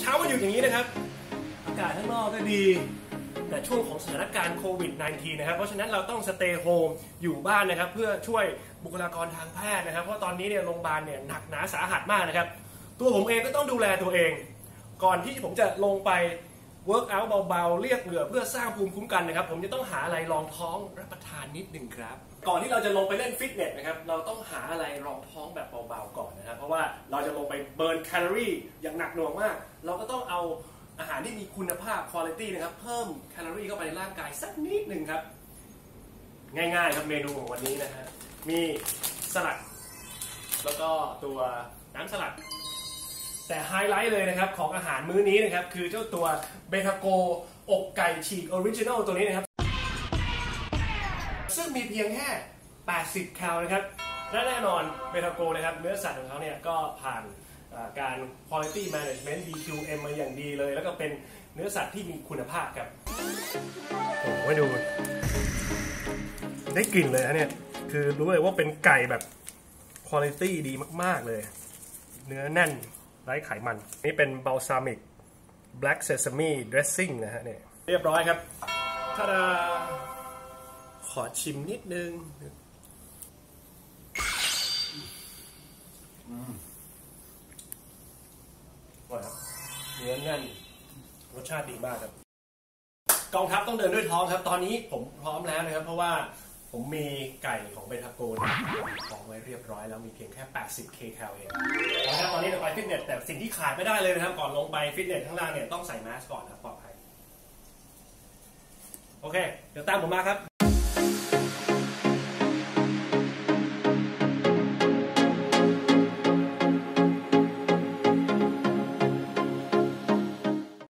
เช้าวันหยุดอย่างนี้นะครับ อากาศข้างนอกก็ดี แต่ช่วงของสถานการณ์โควิด -19 นะครับ เพราะฉะนั้นเราต้อง stay home อยู่บ้านนะครับ เพื่อช่วยบุคลากรทางแพทย์นะครับ เพราะตอนนี้เนี่ยโรงพยาบาลเนี่ยหนักหนาสาหัสมากนะครับ ตัวผมเองก็ต้องดูแลตัวเอง ก่อนที่ผมจะลงไป workout เบาๆ เรียกเหงื่อเพื่อสร้างภูมิคุ้มกันนะครับ ผมจะต้องหาอะไรรองท้องรับประทานนิดหนึ่งครับ ก่อนที่เราจะลงไปเล่นฟิตเนสนะครับ เราต้องหาอะไรรองท้องแบบเบาๆก่อน ว่าเราจะลงไป burn แคลอรี่อย่างหนักหน่วงมาก เราก็ต้องเอาอาหารที่มีคุณภาพคุณภาพนะครับ เพิ่มแคลอรี่เข้าไปในร่างกายสักนิดหนึ่งครับ ง่ายๆครับเมนูของวันนี้นะฮะมีสลัด แล้วก็ตัวน้ำสลัด แต่ไฮไลท์เลยนะครับของอาหารมื้อนี้นะครับ คือเจ้าตัวเบทาโกรอกไก่ฉีก original ตัวนี้นะครับ ซึ่งมีเพียงแค่ 80 แคลนะครับ และแน่นอนเบทาโกนะครับเนื้อสัตว์ของเขาเนี่ยก็ผ่านการ quality management BQM มาอย่างดีเลย แล้วก็เป็นเนื้อสัตว์ที่มีคุณภาพครับโอ้โหดู ได้กลิ่นเลยนะเนี่ย คือรู้เลยว่าเป็นไก่แบบ quality ดีมาก ๆ เลย เนื้อแน่นไร้ไขมัน นี่เป็น balsamic black sesame dressing นะฮะเนี่ยเรียบร้อยครับถ้าดาขอชิมนิดนึง อร่อยครับเนื้อแน่นรสชาติดีมากครับ กองทัพต้องเดินด้วยท้องครับ ตอนนี้ผมพร้อมแล้วนะครับ เพราะว่าผมมีไก่ของเบทาโกนของไว้เรียบร้อยแล้วมีเพียงแค่ 80 k cal เองนะครับตอนนี้เราไปฟิตเนสแต่สิ่งที่ขาดไม่ได้เลยนะครับ ก่อนลงไปฟิตเนสข้างล่างเนี่ยต้องใส่แมสก่อนนะปลอดภัยโอเค เดี๋ยวตามผมมาครับ